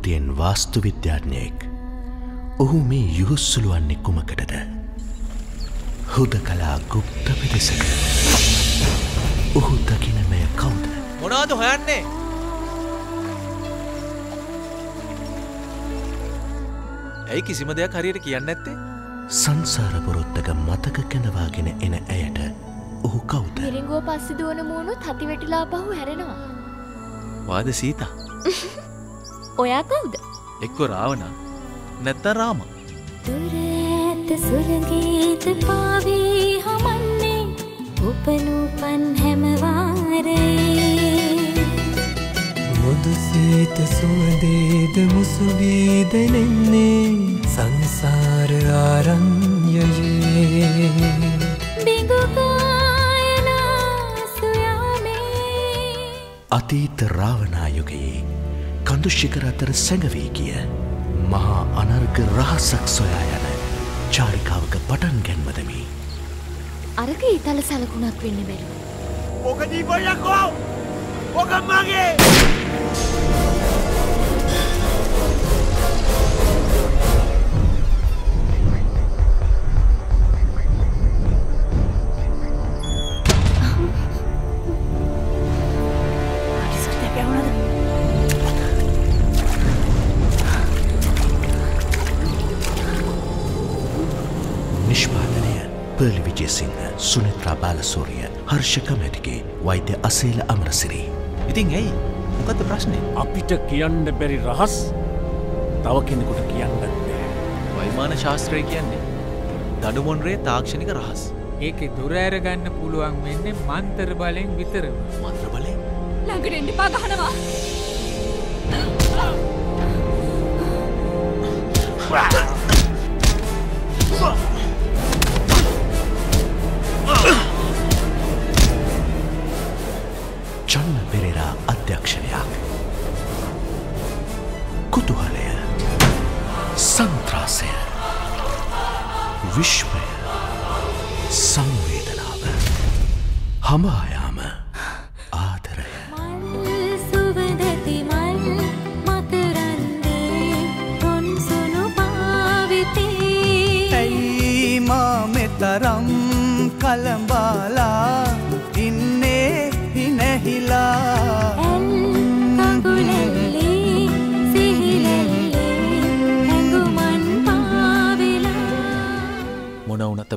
ප්‍රകෘතියෙන් වාස්තු විද්‍යාඥයෙක්. ඔහු මේ යුහුස්සුළු වන්නේ කුමකටද. හුද කලා ගුප්ත පෙදෙසක. ඔහු දකිනමය කවුද. මොනවද හොයන්නේ ඇයි කිසිම දෙයක් හරියට කියන්න ඇත්තේ සංසාරපොරොත්තක මතක කැඳවාගෙන එන ඇයට ඔහු කවුද. මිරිංගුව පස්සි දුවන මූුණු හති වැටිලා පහු හැරෙනවා. වාද සීතා? ඔයා කවුද? එක්කො රාවණ. නැත්ත රාම. දුර ඇත සුළගීත පාවී හමන්නේ උපනූපන් හැමවාරේ මුදුසීත සුවදේද මුසුවීදනෙන්නේ සංසාර ආරංයයේ අතීත රාවනායුගයේ කඳුෂිකර අතර සැඟවී ගිය මහා අනර්ග රහසක් සොයා යන චාරිකාවක පටන් ගැන්මදමි. අරක ඉතල සලකුණක් වෙන්න බැරි. ඕක දීපයකෝ ඕක මගේ පර්ලි විජේසිංහ සුනිත්‍රා බාලසූරිය හර්ෂක මැටිගේ වෛද්‍ය අසේල අමරසිරී. ඉතින් ඇයි මොකද ප්‍රශ්නය අපිට කියන්න බැරි රහස් තව කෙනෙකුට කියන්න. වයිමාන ශාස්ත්‍රය කියන්නේ දඩුමොන්රේ තාක්ෂණික රහස් ඒක දුර ඇරගන්න පුළුවන් වෙන්නේ මන්තර බලෙන් විතරම. මන්ත්‍ර බලය ළඟරෙන්ඩි පාගහනවා. චන්න පෙරෙරා අධ්‍යක්ෂණයක්. කුතුහලය සන්ත්‍රාසය විශ්වය සංවේදනාව. හමායාම ආදරය. මල් සුවඳති මල් මකරන්දේ රොන්සුනු පාවිතේ. ඇයි මා මෙතරම් කළඹාලා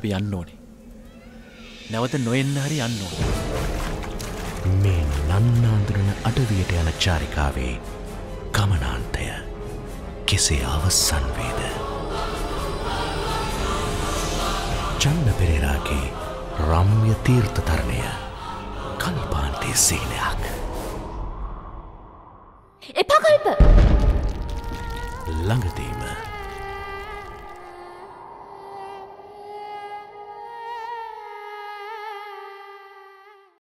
අපි යන්න ඕනේ නැවත නොෙන්න හරි යන්න ඕන මේ නන්නාන්දුරන අඩවියට යන චාරිකාවේ ගමනාන්තය කෙසේ අවස්සන් වේද. චන්න පෙරේරාගේ රම්ය තීර්ථතරණය කල්පාන්තය සීලයක් එපා කල්ප! ළඟදී